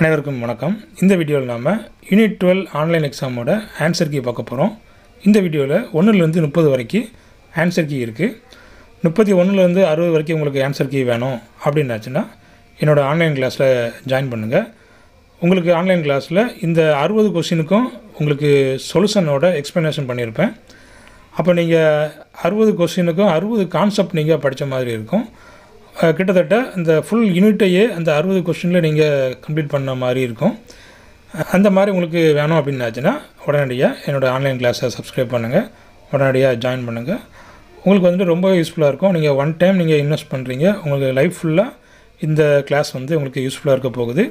அனைவருக்கும் வணக்கம். இந்த வீடியோவில் நாம் யூனிட் டுவெல் ஆன்லைன் எக்ஸாமோட ஆன்சர் கீ பார்க்க போகிறோம் இந்த வீடியோவில் ஒன்றுலேருந்து முப்பது வரைக்கும் ஆன்சர் கீ இருக்குது முப்பத்தி ஒன்றுலேருந்து அறுபது வரைக்கும் உங்களுக்கு ஆன்சர் கீ வேணும் அப்படின்னாச்சுன்னா என்னோடய ஆன்லைன் கிளாஸில் ஜாயின் பண்ணுங்கள் உங்களுக்கு ஆன்லைன் கிளாஸில் இந்த அறுபது கொஸ்டினுக்கும் உங்களுக்கு சொல்யூஷனோட எக்ஸ்ப்ளனேஷன் பண்ணியிருப்பேன் அப்போ நீங்கள் அறுபது கொஸ்டினுக்கும் அறுபது கான்செப்ட் நீங்கள் படித்த மாதிரி இருக்கும். கிட்டத்தட்ட இந்த ஃபுல் யூனிட்டையே அந்த அறுபது கொஸ்டினில் நீங்கள் கம்ப்ளீட் பண்ண மாதிரி இருக்கும். அந்த மாதிரி உங்களுக்கு வேணும் அப்படின்னாச்சுன்னா உடனடியாக என்னோடய ஆன்லைன் கிளாஸை சப்ஸ்கிரைப் பண்ணுங்கள் உடனடியாக ஜாயின் பண்ணுங்கள் உங்களுக்கு வந்துட்டு ரொம்ப யூஸ்ஃபுல்லாக இருக்கும். நீங்கள் ஒன் டைம் நீங்கள் இன்வெஸ்ட் பண்ணுறீங்க உங்களுக்கு லைஃப் ஃபுல்லாக இந்த கிளாஸ் வந்து உங்களுக்கு யூஸ்ஃபுல்லாக இருக்க போகுது.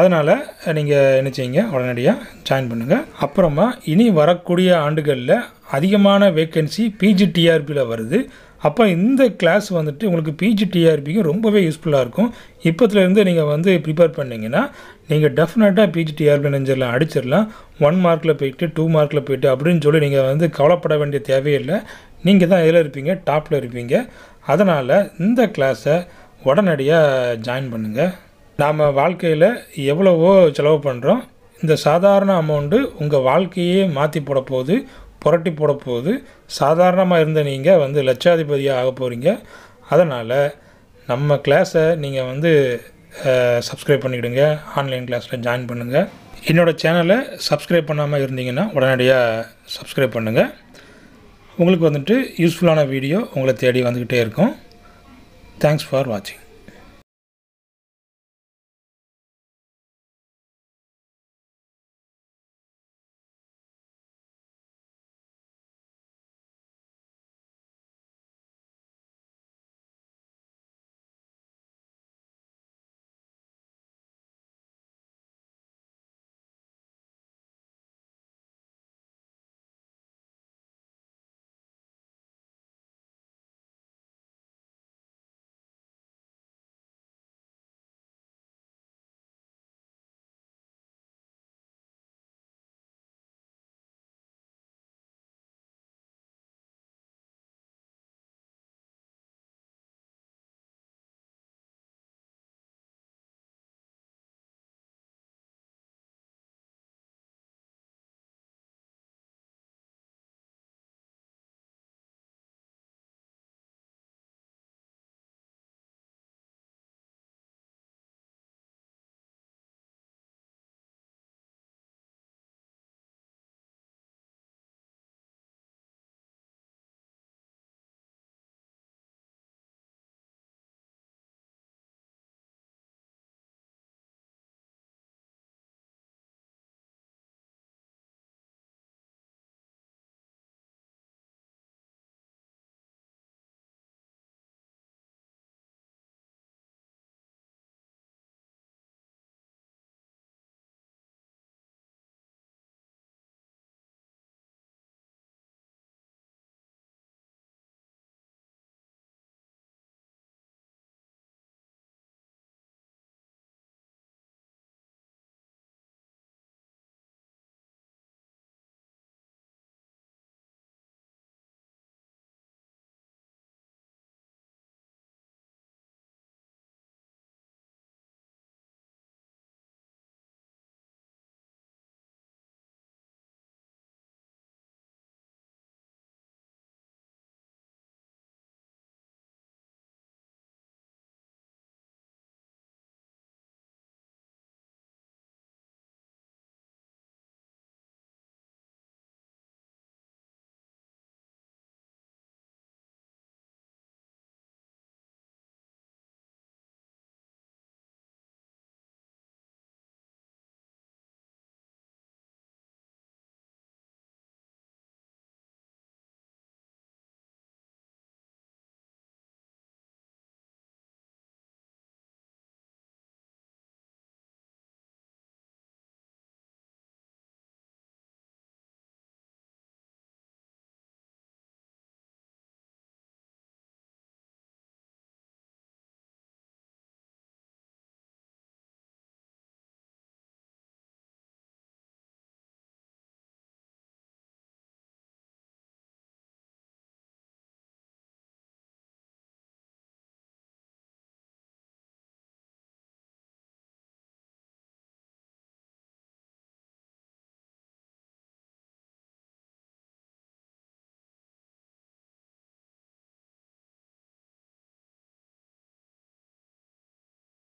அதனால் நீங்கள் என்ன செய்யுங்க? உடனடியாக ஜாயின் பண்ணுங்கள் அப்புறமா இனி வரக்கூடிய ஆண்டுகளில் அதிகமான வேக்கன்சி பிஜிடிஆர்பியில் வருது. அப்போ இந்த கிளாஸ் வந்துட்டு உங்களுக்கு பிஜிடிஆர்பிக்கு ரொம்பவே யூஸ்ஃபுல்லாக இருக்கும். இப்போத்துலேருந்து நீங்கள் வந்து ப்ரிப்பேர் பண்ணிங்கன்னா நீங்கள் டெஃபினட்டாக பிஜிடிஆர்பி நெஞ்சிடலாம் அடிச்சிடலாம் ஒன் மார்க்கில் போயிட்டு டூ மார்க்கில் போயிட்டு அப்படின்னு சொல்லி நீங்கள் வந்து கவலைப்பட வேண்டிய தேவையில்லை. நீங்கள் தான் இதில் இருப்பீங்க டாப்பில் இருப்பீங்க. அதனால் இந்த கிளாஸை உடனடியாக ஜாயின் பண்ணுங்கள் நாம் வாழ்க்கையில் எவ்வளவோ செலவு பண்ணுறோம் இந்த சாதாரண அமௌண்ட்டு உங்கள் வாழ்க்கையே மாற்றி போட போகுது. புரட்டி போட போகுது சாதாரணமாக இருந்த நீங்கள் வந்து லட்சாதிபதியாக ஆக போகிறீங்க அதனால் நம்ம கிளாஸை நீங்கள் வந்து சப்ஸ்கிரைப் பண்ணிவிடுங்க ஆன்லைன் கிளாஸில் ஜாயின் பண்ணுங்கள் என்னோடய சேனலை சப்ஸ்கிரைப் பண்ணாமல் இருந்தீங்கன்னா உடனடியாக சப்ஸ்கிரைப் பண்ணுங்கள் உங்களுக்கு வந்துட்டு யூஸ்ஃபுல்லான வீடியோ உங்களை தேடி வந்துக்கிட்டே இருக்கும். தேங்க்ஸ் ஃபார் வாட்சிங்